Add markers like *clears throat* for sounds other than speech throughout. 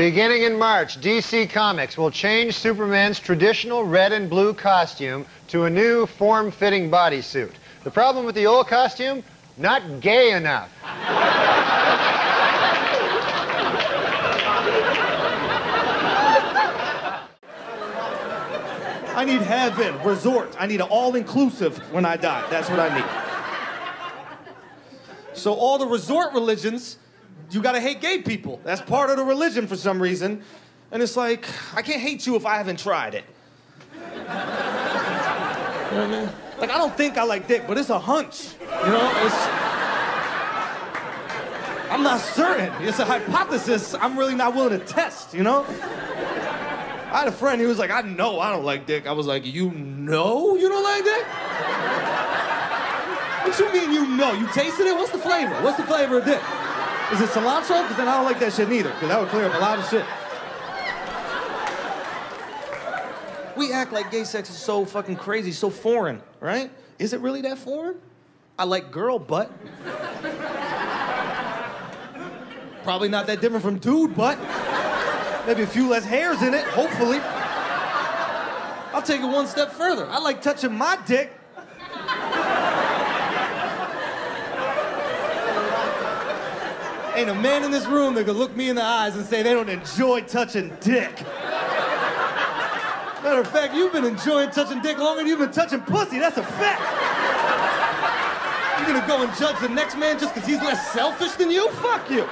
Beginning in March, DC Comics will change Superman's traditional red and blue costume to a new form-fitting bodysuit. The problem with the old costume? Not gay enough. I need heaven, resort. I need an all-inclusive when I die. That's what I need. So all the resort religions, you gotta hate gay people. That's part of the religion for some reason. And it's like, I can't hate you if I haven't tried it. You know what I mean? Like, I don't think I like dick, but it's a hunch. You know, it's. I'm not certain. It's a hypothesis I'm really not willing to test, you know? I had a friend, he was like, I know I don't like dick. I was like, you know you don't like dick? What you mean you know? You tasted it? What's the flavor? What's the flavor of dick? Is it cilantro? Because then I don't like that shit neither, because that would clear up a lot of shit. We act like gay sex is so fucking crazy, so foreign, right? Is it really that foreign? I like girl butt. Probably not that different from dude butt. Maybe a few less hairs in it, hopefully. I'll take it one step further. I like touching my dick. Ain't a man in this room that could look me in the eyes and say they don't enjoy touching dick. Matter of fact, you've been enjoying touching dick longer than you've been touching pussy. That's a fact. You're gonna go and judge the next man just because he's less selfish than you? Fuck you.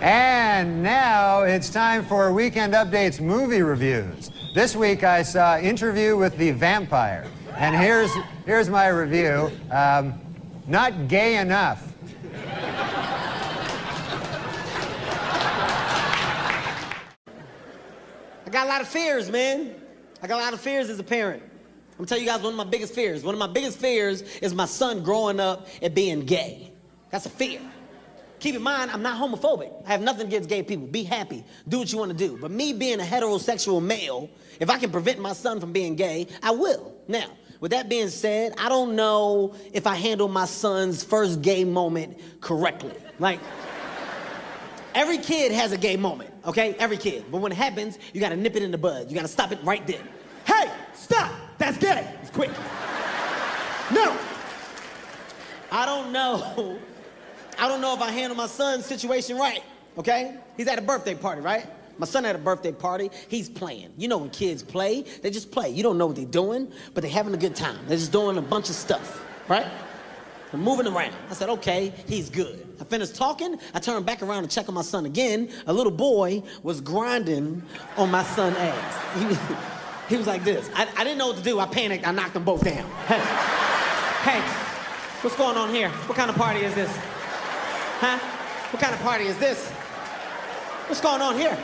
And now it's time for Weekend Updates movie reviews. This week I saw Interview with the Vampire. And here's, here's my review. Um, not gay enough. I got a lot of fears, man. I got a lot of fears as a parent. I'm gonna tell you guys one of my biggest fears. One of my biggest fears is my son growing up and being gay. That's a fear. Keep in mind, I'm not homophobic. I have nothing against gay people. Be happy. Do what you want to do. But me being a heterosexual male, if I can prevent my son from being gay, I will. Now, with that being said, I don't know if I handle my son's first gay moment correctly. Like, every kid has a gay moment, okay? Every kid. But when it happens, you gotta nip it in the bud. You gotta stop it right then. Hey, stop! That's gay! It's quick. No! I don't know. I don't know if I handle my son's situation right, okay? He's at a birthday party, right? My son had a birthday party. He's playing. You know when kids play, they just play. You don't know what they're doing, but they're having a good time. They're just doing a bunch of stuff, right? They're moving around. I said, okay, he's good. I finished talking. I turned back around to check on my son again. A little boy was grinding on my son's ass. *laughs* He was, he was like this. I, I didn't know what to do. I panicked. I knocked them both down. *laughs* Hey, hey, what's going on here? What kind of party is this? Huh? What kind of party is this? What's going on here?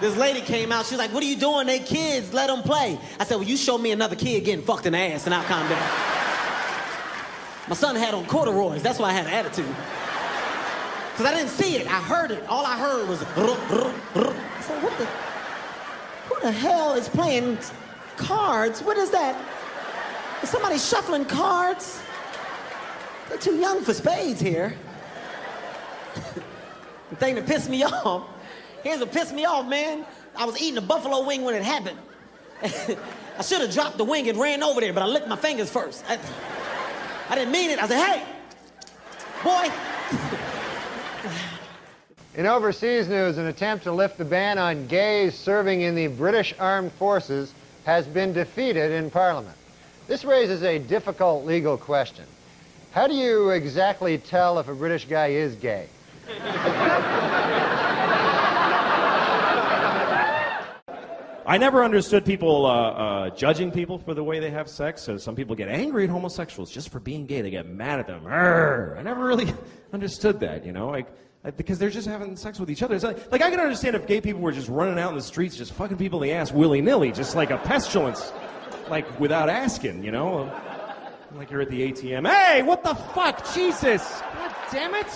This lady came out. She's like, "What are you doing? They kids. Let them play." I said, "Well, you show me another kid getting fucked in the ass, and I'll calm down." My son had on corduroys. That's why I had an attitude. Cause I didn't see it. I heard it. All I heard was. "Ruh, ruh, ruh." I said, "What the? Who the hell is playing cards? What is that? Is somebody shuffling cards? They're too young for spades here." *laughs* the thing that pissed me *laughs* off, here's what pissed me off, man. I was eating a buffalo wing when it happened. *laughs* I should have dropped the wing and ran over there, but I licked my fingers first. I, I didn't mean it. I said, hey, boy. In overseas news, an attempt to lift the ban on gays serving in the British Armed Forces has been defeated in Parliament. This raises a difficult legal question. How do you exactly tell if a British guy is gay? *laughs* I never understood people uh, uh, judging people for the way they have sex. So some people get angry at homosexuals just for being gay. They get mad at them. Arrgh. I never really *laughs* understood that, you know, like Uh, because they're just having sex with each other. It's like, like I can understand if gay people were just running out in the streets, just fucking people in the ass willy nilly, just like a pestilence, like without asking, you know. Like you're at the ATM. Hey, what the fuck? Jesus! God damn it!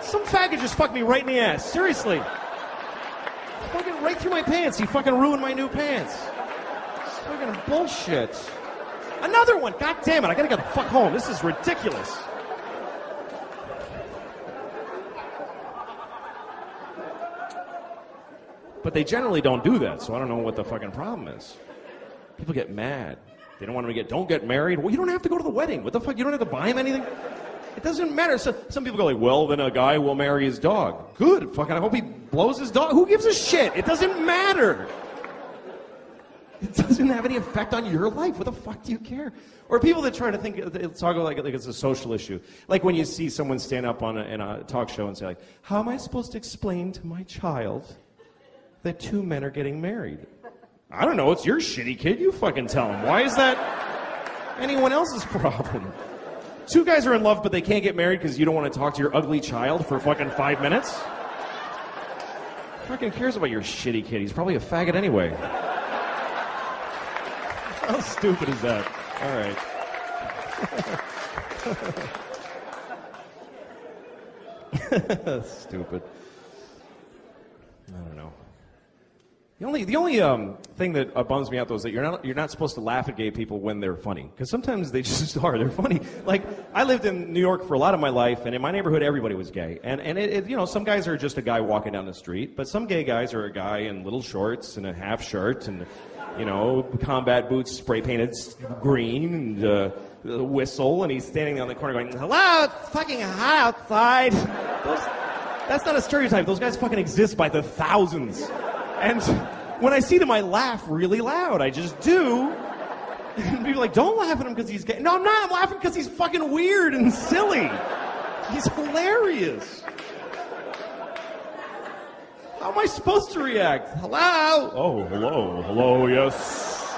Some faggot just fucked me right in the ass. Seriously. Fucking right through my pants. He fucking ruined my new pants. Fucking bullshit. Another one. God damn it. I gotta get the fuck home. This is ridiculous. But they generally don't do that, so I don't know what the fucking problem is. People get mad. They don't want to get, don't get married. Well, you don't have to go to the wedding. What the fuck? You don't have to buy him anything? It doesn't matter. So, some people go like, well, then a guy will marry his dog. Good. Fucking, I hope he blows his dog. Who gives a shit? It doesn't matter. It doesn't have any effect on your life. What the fuck do you care? Or people that try to think, talk like, like it's a social issue. Like when you see someone stand up on a, in a talk show and say, like, how am I supposed to explain to my child that two men are getting married? I don't know. It's your shitty kid. You fucking tell him. Why is that anyone else's problem? Two guys are in love, but they can't get married because you don't want to talk to your ugly child for fucking five minutes? Fucking cares about your shitty kid? He's probably a faggot anyway. *laughs* How stupid is that? All right. *laughs* stupid. I don't know. The only the only um, thing that uh, bums me out though is that you're not you're not supposed to laugh at gay people when they're funny because sometimes they *laughs* just are they're funny. Like I lived in New York for a lot of my life, and in my neighborhood everybody was gay, and and it, it, you know some guys are just a guy walking down the street, but some gay guys are a guy in little shorts and a half shirt and you know combat boots spray painted green and. Uh, a whistle and he's standing on the corner going, "Hello, it's fucking hot outside." Those, that's not a stereotype. Those guys fucking exist by the thousands. And when I see them, I laugh really loud. I just do. And people are like, don't laugh at him because he's gay. No, I'm not. I'm laughing because he's fucking weird and silly. He's hilarious. How am I supposed to react? Hello? Oh, hello. Hello, yes.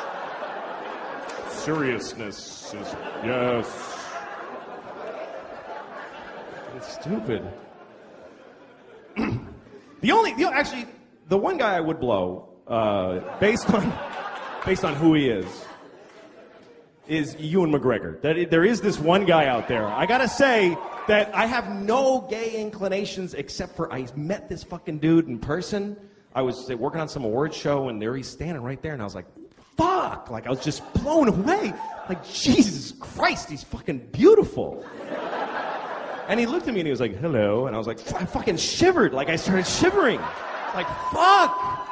Seriousness is, yes. It's stupid. *clears throat* the only, the, actually, the one guy I would blow, uh, based on based on who he is, is Ewan McGregor. That there is this one guy out there. I gotta say that I have no gay inclinations except for I met this fucking dude in person. I was working on some award show and there he's standing right there, and I was like, "Fuck!" Like I was just blown away. Like Jesus Christ, he's fucking beautiful. And he looked at me and he was like, "Hello," and I was like, I fucking shivered. Like I started shivering. Like, fuck!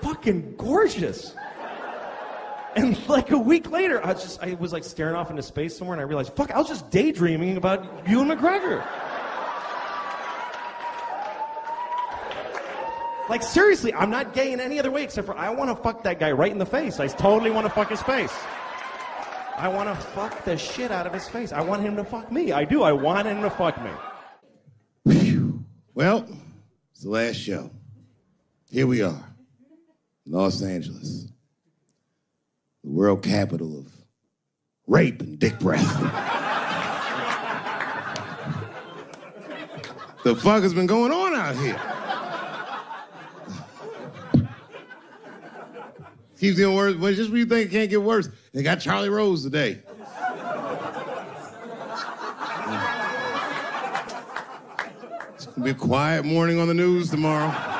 Fucking gorgeous. And like a week later, I was just I was like staring off into space somewhere and I realized, fuck, I was just daydreaming about Ewan McGregor. Like seriously, I'm not gay in any other way except for I want to fuck that guy right in the face. I totally want to fuck his face. I want to fuck the shit out of his face. I want him to fuck me. I do. I want him to fuck me. Well, it's the last show. Here we are, Los Angeles, the world capital of rape and dick breath. the fuck has been going on out here? Keeps getting worse. But just when you think it can't get worse, they got Charlie Rose today. It'll be a quiet morning on the news tomorrow.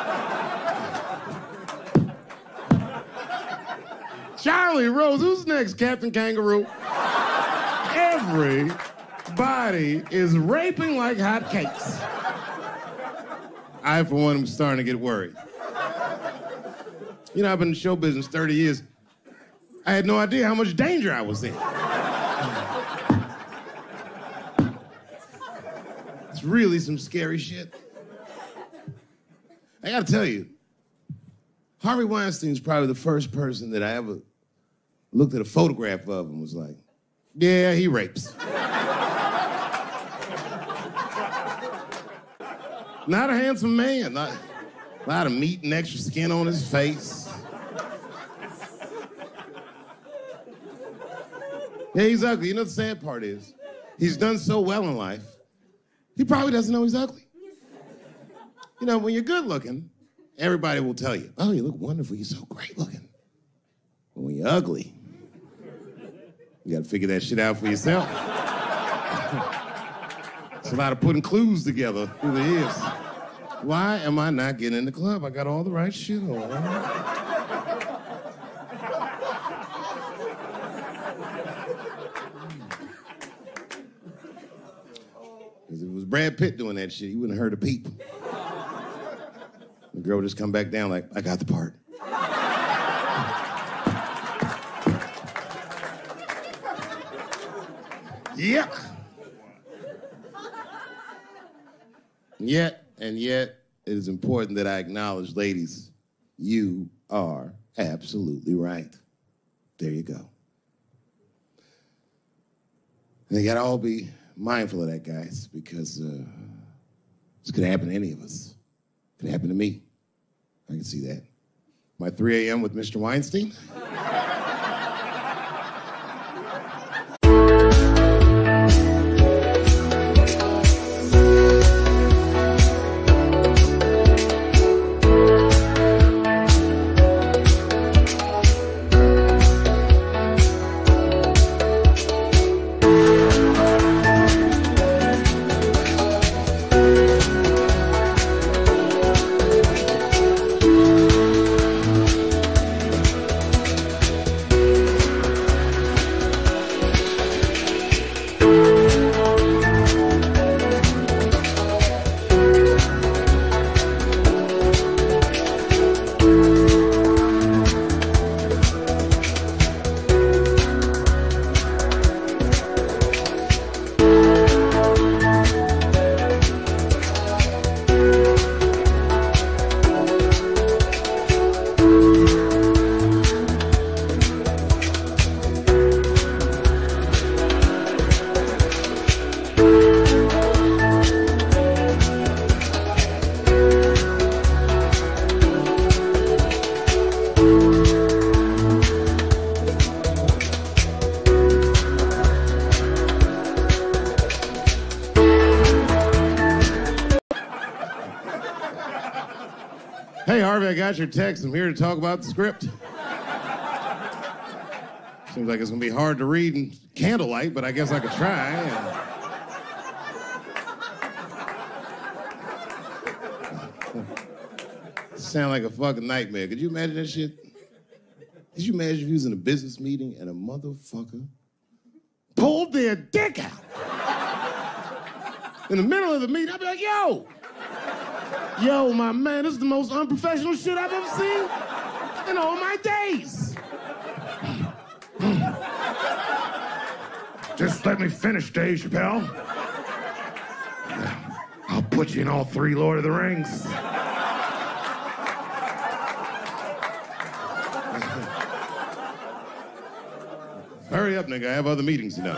Charlie Rose, who's next? Captain Kangaroo? Everybody is raping like hotcakes. I, for one, am starting to get worried. You know, I've been in show business 30 years. I had no idea how much danger I was in. It's really some scary shit. I gotta tell you, Harvey Weinstein's probably the first person that I ever looked at a photograph of and was like, yeah, he rapes. not a handsome man, not a lot of meat and extra skin on his face. Yeah, he's ugly. You know the sad part is, he's done so well in life he probably doesn't know he's ugly. You know, when you're good looking, everybody will tell you, oh, you look wonderful, you're so great looking. But when you're ugly, you gotta figure that shit out for yourself. it's a lot of putting clues together through the years. Why am I not getting in the club? I got all the right shit on. Because if it was Brad Pitt doing that shit, he wouldn't heard a peep. The girl would just come back down like, I got the part. Yep. Yet, and yet, it is important that I acknowledge, ladies, you are absolutely right. There you go. And you gotta all be mindful of that, guys, because uh, this could happen to any of us. It could happen to me. I can see that. My 3 a.m. with Mr. Weinstein. Hey, Harvey, I got your text. I'm here to talk about the script. Seems like it's gonna be hard to read in candlelight, but I guess I could try. *laughs* Sound like a fucking nightmare. Could you imagine that shit? Could you imagine if you was in a business meeting and a motherfucker pulled their dick out? In the middle of the meeting, I'd be like, yo, Yo, my man, this is the most unprofessional shit I've ever seen in all my days. Just let me finish, Dave Chappelle. I'll put you in all three Lord of the Rings. Hurry up, nigga. I have other meetings tonight.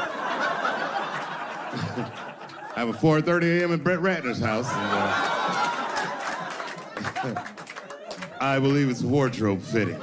I have a 4.30 a.m. at Brett Ratner's house. And, uh, I believe it's wardrobe fitting.